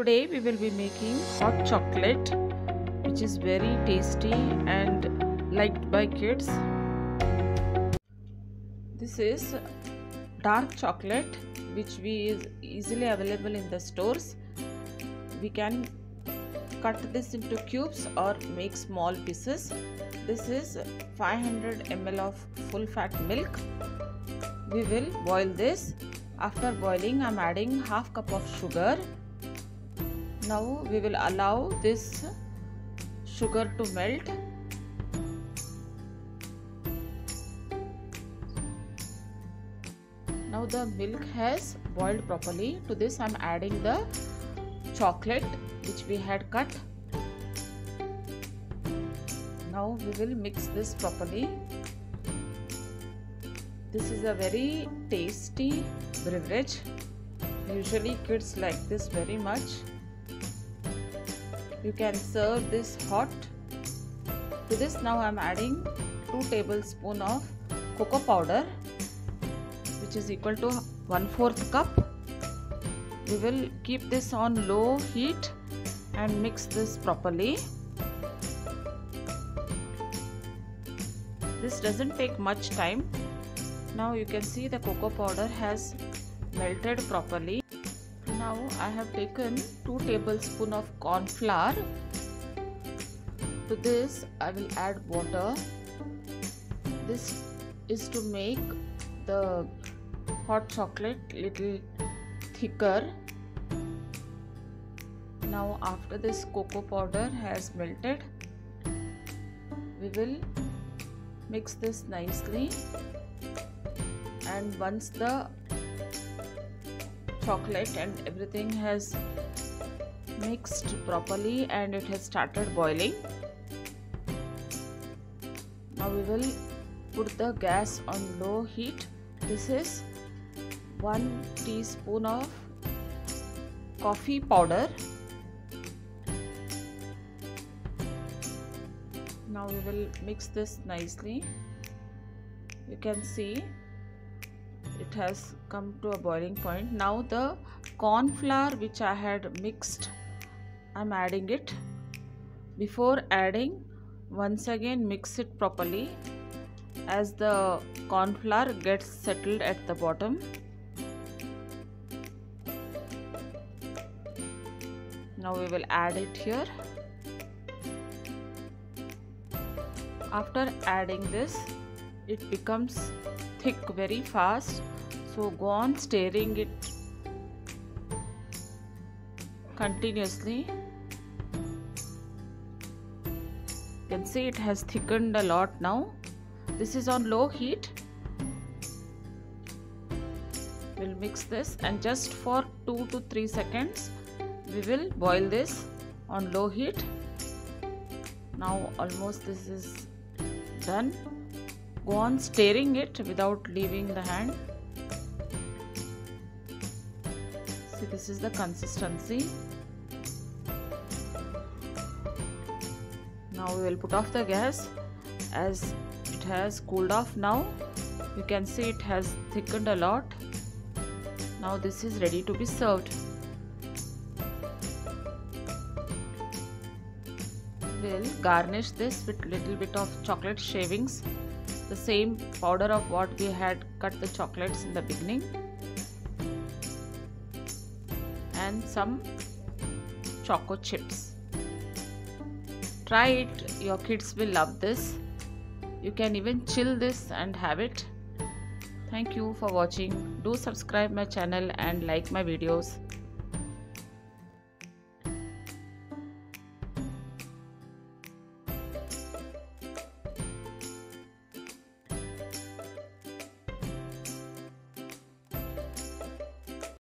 Today we will be making hot chocolate which is very tasty and liked by kids. This is dark chocolate which we is easily available in the stores. We can cut this into cubes or make small pieces. This is 500 ml of full fat milk. We will boil this. After boiling I am adding half cup of sugar now we will allow this sugar to melt. Now the milk has boiled properly. To this i am adding the chocolate which we had cut. Now we will mix this properly. This is a very tasty beverage. Usually kids like this very much you can serve this hot. To this now i'm adding 2 tablespoon of cocoa powder which is equal to 1 4th cup. We will keep this on low heat and mix this properly. This doesn't take much time. Now you can see the cocoa powder has melted properly now I have taken 2 tablespoon of corn flour to this I will add water. This is to make the hot chocolate little thicker. Now after this cocoa powder has melted we will mix this nicely. And once the chocolate and everything has mixed properly and it has started boiling. Now we will put the gas on low heat. This is 1 teaspoon of coffee powder. Now we will mix this nicely. You can see it has come to a boiling point. Now the corn flour which I had mixed I'm adding it. Before adding once again mix it properly. As the corn flour gets settled at the bottom now we will add it here. After adding this it becomes thick very fast. So go on stirring it continuously. You can see it has thickened a lot now. This is on low heat. We'll mix this and just for 2 to 3 seconds we will boil this on low heat. Now almost this is done go on stirring it without leaving the hand. See this is the consistency. Now we will put off the gas as it has cooled off. Now you can see it has thickened a lot. Now this is ready to be served. We'll garnish this with little bit of chocolate shavings the same powder of what we had cut the chocolates in the beginning. And some choco chips. Try it. Your kids will love this. You can even chill this and have it. Thank you for watching. Do subscribe my channel and like my videos